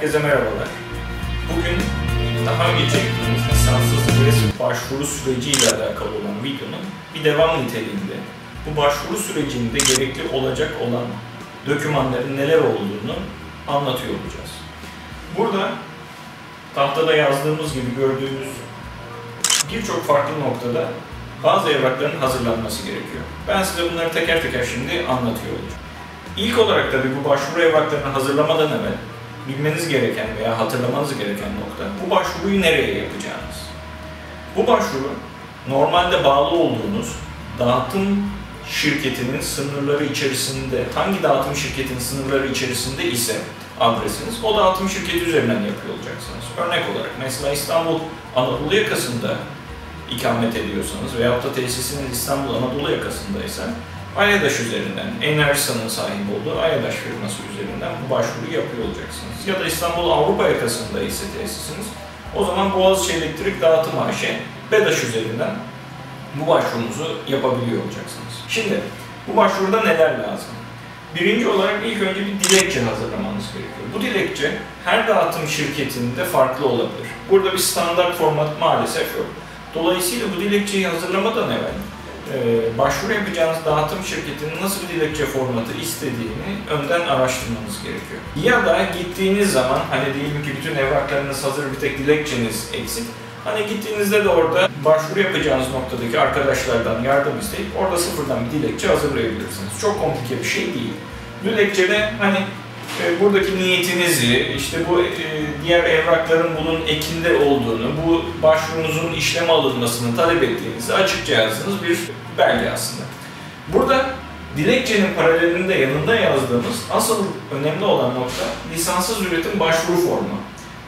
Herkese merhabalar. Bugün daha önce çektiğimiz lisanssız resmi başvuru süreciyle alakalı olan videonun bir devam niteliğinde bu başvuru sürecinde gerekli olacak olan dokümanların neler olduğunu anlatıyor olacağız. Burada tahtada yazdığımız gibi gördüğünüz birçok farklı noktada bazı evrakların hazırlanması gerekiyor. Ben size bunları teker teker şimdi anlatıyor olacağım. İlk olarak tabii bu başvuru evraklarını hazırlamadan evvel bilmeniz gereken veya hatırlamanız gereken nokta bu başvuruyu nereye yapacağınız. Bu başvuru normalde bağlı olduğunuz dağıtım şirketinin sınırları içerisinde, hangi dağıtım şirketinin sınırları içerisinde ise adresiniz, o dağıtım şirketi üzerinden yapıyor olacaksınız. Örnek olarak mesela İstanbul Anadolu yakasında ikamet ediyorsanız veyahut da tesisiniz İstanbul Anadolu yakasındaysa Ayadaş üzerinden, Enerjisa'nın sahip olduğu Ayadaş firması üzerinden bu başvuruyu yapıyor olacaksınız. Ya da İstanbul Avrupa yakasında ise tesisiniz, o zaman Boğaziçi Elektrik Dağıtım AŞ, BEDAŞ üzerinden bu başvurunuzu yapabiliyor olacaksınız. Şimdi bu başvuruda neler lazım? Birinci olarak ilk önce bir dilekçe hazırlamanız gerekiyor. Bu dilekçe her dağıtım şirketinde farklı olabilir. Burada bir standart format maalesef yok. Dolayısıyla bu dilekçeyi hazırlamadan evvel e, başvuru yapacağınız dağıtım şirketinin nasıl bir dilekçe formatı istediğini önden araştırmanız gerekiyor. Ya da gittiğiniz zaman hani diyelim ki bütün evraklarınız hazır bir tek dilekçeniz eksik. Hani gittiğinizde de orada başvuru yapacağınız noktadaki arkadaşlardan yardım isteyip orada sıfırdan bir dilekçe hazırlayabilirsiniz. Çok komplike bir şey değil. Dilekçede hani e, buradaki niyetinizi, işte bu e, diğer evrakların bunun ekinde olduğunu, bu başvurunuzun işleme alınmasını talep ettiğinizi açıkça yazdığınız bir belge aslında. Burada dilekçenin paralelinde yanında yazdığımız asıl önemli olan nokta lisanssız üretim başvuru formu.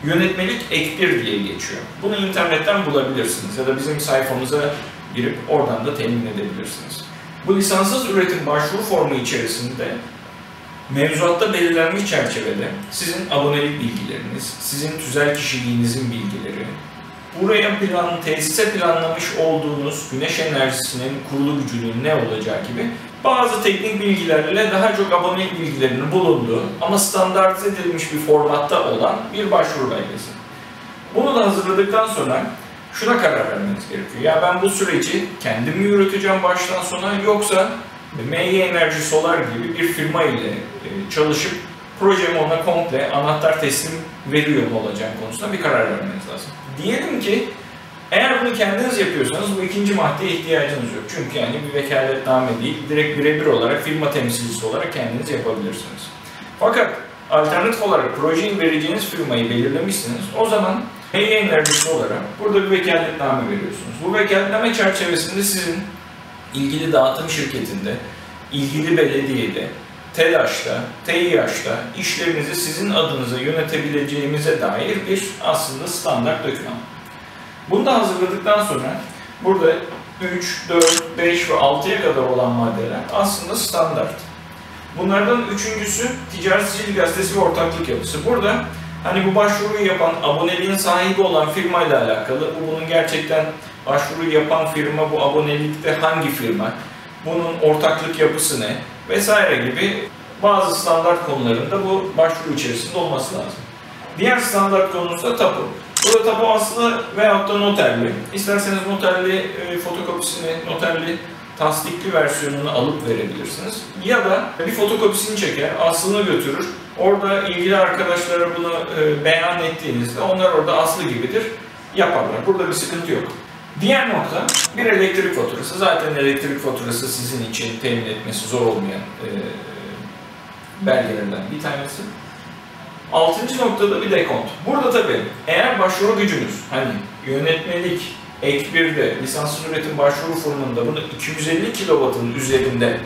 Yönetmelik ek 1 diye geçiyor. Bunu internetten bulabilirsiniz ya da bizim sayfamıza girip oradan da temin edebilirsiniz. Bu lisanssız üretim başvuru formu içerisinde Mevzuatta belirlenmiş çerçevede sizin abonelik bilgileriniz, sizin tüzel kişiliğinizin bilgileri, buraya plan, tesise planlamış olduğunuz güneş enerjisinin kurulu gücünün ne olacağı gibi bazı teknik bilgilerle daha çok abonelik bilgilerinin bulunduğu ama standartize edilmiş bir formatta olan bir başvuru belgesi. Bunu da hazırladıktan sonra şuna karar vermeniz gerekiyor. Ya ben bu süreci kendim mi yürüteceğim baştan sona yoksa MY Enerji Solar gibi bir firma ile e, çalışıp projemi ona komple anahtar teslim veriyor mu olacağım konusunda bir karar vermeniz lazım. Diyelim ki eğer bunu kendiniz yapıyorsanız bu ikinci maddeye ihtiyacınız yok. Çünkü yani bir vekaletname değil, direkt birebir olarak firma temsilcisi olarak kendiniz yapabilirsiniz. Fakat alternatif olarak projeyi vereceğiniz firmayı belirlemişsiniz. O zaman MY Enerji Solar'a burada bir vekaletname veriyorsunuz. Bu vekaletname çerçevesinde sizin ilgili dağıtım şirketinde, ilgili belediyede, TELAŞ'ta, TİH'ta işlerinizi sizin adınıza yönetebileceğimize dair bir aslında standart doküman. Bunu da hazırladıktan sonra burada 3, 4, 5 ve 6'ya kadar olan maddeler aslında standart. Bunlardan üçüncüsü Ticaret Sicil Gazetesi ve ortaklık yapısı. Burada hani bu başvuruyu yapan, aboneliğin sahibi olan firmayla alakalı, bu bunun gerçekten başvuru yapan firma, bu abonelikte hangi firma, bunun ortaklık yapısı ne vesaire gibi bazı standart konularında bu başvuru içerisinde olması lazım. Diğer standart konusu da tapu. Burada tapu aslında veyahut da noterli. İsterseniz noterli e, fotokopisini, noterli tasdikli versiyonunu alıp verebilirsiniz. Ya da bir fotokopisini çeker, aslını götürür. Orada ilgili arkadaşlara bunu e, beyan ettiğinizde onlar orada aslı gibidir yaparlar. Burada bir sıkıntı yok. Diğer nokta bir elektrik faturası. Zaten elektrik faturası sizin için temin etmesi zor olmayan e, belgelerden bir tanesi. Altıncı noktada bir dekont. Burada tabii eğer başvuru gücünüz hani yönetmelik ek 1'de lisanssız üretim başvuru formunda bunu 250 kW'ın üzerinde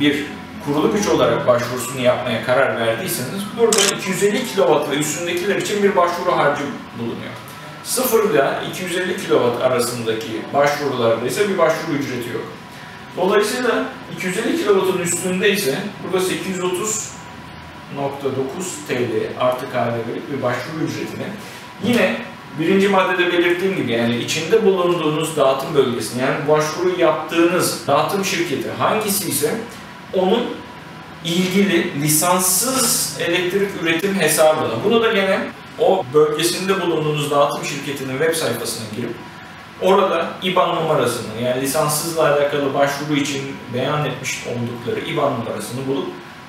bir kurulu güç olarak başvurusunu yapmaya karar verdiyseniz burada 250 kW ve üstündekiler için bir başvuru harcı bulunuyor. 0 ile 250 kW arasındaki başvurularda ise bir başvuru ücreti yok. Dolayısıyla 250 kW'ın üstünde ise burada 830 TL artı KDV'lik bir başvuru ücretini yine birinci maddede belirttiğim gibi yani içinde bulunduğunuz dağıtım bölgesine yani başvuru yaptığınız dağıtım şirketi hangisi ise onun ilgili lisanssız elektrik üretim hesabına. Bunu da gene o bölgesinde bulunduğunuz dağıtım şirketinin web sayfasına girip orada IBAN numarasını yani lisanssızla alakalı başvuru için beyan etmiş oldukları IBAN numarasını bulup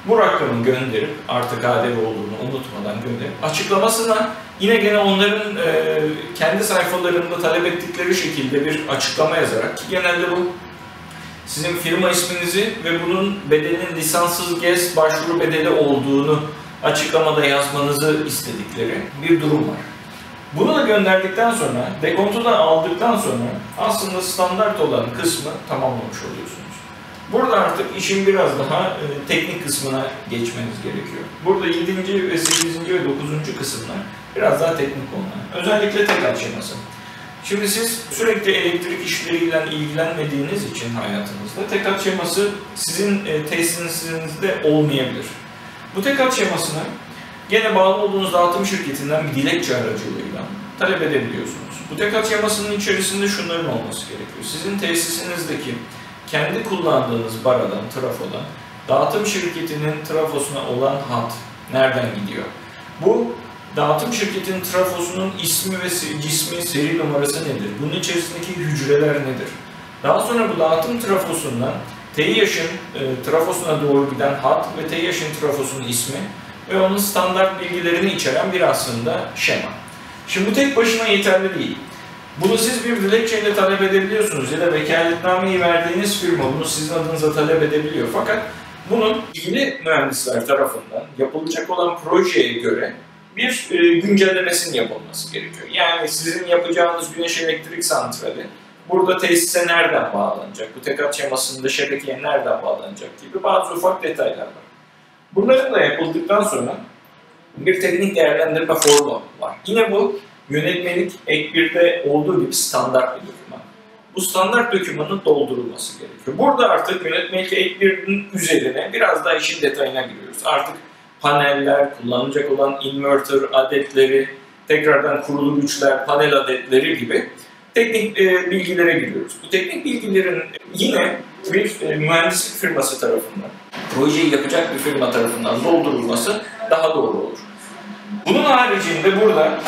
bu rakamı gönderip artık KDV olduğunu unutmadan gönderip açıklamasına yine gene onların e, kendi sayfalarında talep ettikleri şekilde bir açıklama yazarak ki genelde bu sizin firma isminizi ve bunun bedelinin lisanssız GES başvuru bedeli olduğunu açıklamada yazmanızı istedikleri bir durum var. Bunu da gönderdikten sonra, dekontu da aldıktan sonra aslında standart olan kısmı tamamlamış oluyorsunuz. Burada artık işin biraz daha e, teknik kısmına geçmeniz gerekiyor. Burada 7. ve 8. ve 9. kısımlar biraz daha teknik konular. Özellikle tek hat şeması. Şimdi siz sürekli elektrik işleriyle ilgilenmediğiniz için hayatınızda tek hat şeması sizin e, tesisinizde olmayabilir. Bu tek hat şemasını gene bağlı olduğunuz dağıtım şirketinden bir dilekçe aracılığıyla talep edebiliyorsunuz. Bu tek hat şemasının içerisinde şunların olması gerekiyor. Sizin tesisinizdeki kendi kullandığınız baradan, trafodan, dağıtım şirketinin trafosuna olan hat nereden gidiyor? Bu dağıtım şirketinin trafosunun ismi ve cismi, seri numarası nedir? Bunun içerisindeki hücreler nedir? Daha sonra bu dağıtım trafosundan TEİAŞ'ın e, trafosuna doğru giden hat ve TEİAŞ'ın trafosunun ismi ve onun standart bilgilerini içeren bir aslında şema. Şimdi bu tek başına yeterli değil. Bunu siz bir dilekçeyle talep edebiliyorsunuz ya da vekaletnameyi verdiğiniz firma bunu sizin adınıza talep edebiliyor. Fakat bunun ilgili mühendisler tarafından yapılacak olan projeye göre bir e, güncellemesinin yapılması gerekiyor. Yani sizin yapacağınız güneş elektrik santrali burada tesise nereden bağlanacak, bu tekat şemasında şebekeye nereden bağlanacak gibi bazı ufak detaylar var. Bunların da yapıldıktan sonra bir teknik değerlendirme formu var. Yine bu yönetmelik ek 1'de olduğu gibi standart bir doküman. Bu standart dokümanın doldurulması gerekiyor. Burada artık yönetmelik ek 1'in üzerine biraz daha işin detayına giriyoruz. Artık paneller, kullanılacak olan inverter adetleri, tekrardan kurulu güçler, panel adetleri gibi teknik e, bilgilere giriyoruz. Bu teknik bilgilerin yine bir e, mühendislik firması tarafından, projeyi yapacak bir firma tarafından doldurulması daha doğru olur. Bunun haricinde burada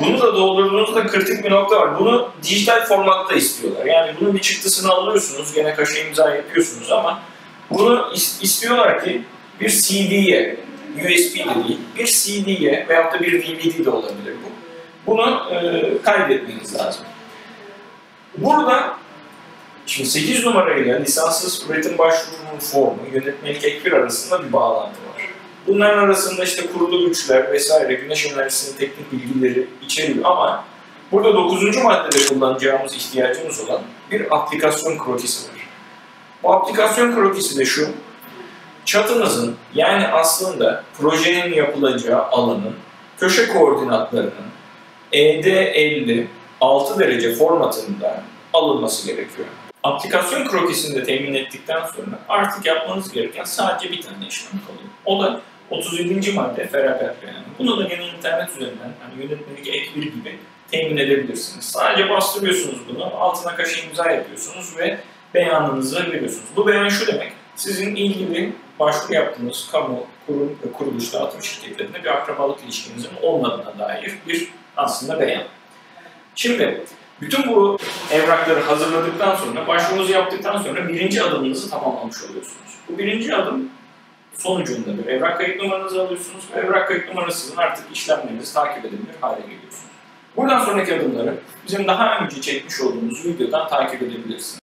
bunu da doldurduğunuzda kritik bir nokta var. Bunu dijital formatta istiyorlar. Yani bunun bir çıktısını alıyorsunuz, gene kaşe imza yapıyorsunuz ama bunu istiyorlar ki bir CD'ye, USB de değil, bir CD'ye veyahut da bir DVD de olabilir bu. Bunu e, kaydetmeniz lazım. Burada şimdi 8 numarayla lisanssız üretim başvurunun formu yönetmelik ek 1 arasında bir bağlantı var. Bunların arasında işte kurulu güçler vesaire güneş enerjisinin teknik bilgileri içeriyor ama burada 9. maddede kullanacağımız ihtiyacımız olan bir aplikasyon krokisi var. Bu aplikasyon krokisi de şu, çatınızın yani aslında projenin yapılacağı alanın köşe koordinatlarının ED50 6 derece formatında alınması gerekiyor. Aplikasyon krokisini de temin ettikten sonra artık yapmanız gereken sadece bir tane işlem kalıyor. O da 37. madde feragat beyanı. Bunu da yine internet üzerinden hani yönetmelik ek bir gibi temin edebilirsiniz. Sadece bastırıyorsunuz bunu, altına kaşı imza yapıyorsunuz ve beyanınızı veriyorsunuz. Bu beyan şu demek, sizin ilgili başvuru yaptığınız kamu, kurum ve kuruluş dağıtım şirketlerinde bir akrabalık ilişkinizin olmadığına dair bir aslında beyan. Şimdi bütün bu evrakları hazırladıktan sonra, başvurunuzu yaptıktan sonra birinci adımınızı tamamlamış oluyorsunuz. Bu birinci adım sonucunda bir evrak kayıt numaranızı alıyorsunuz ve evrak kayıt numarasının artık işlemlerinizi takip edebilir hale geliyorsunuz. Buradan sonraki adımları bizim daha önce çekmiş olduğumuz videodan takip edebilirsiniz.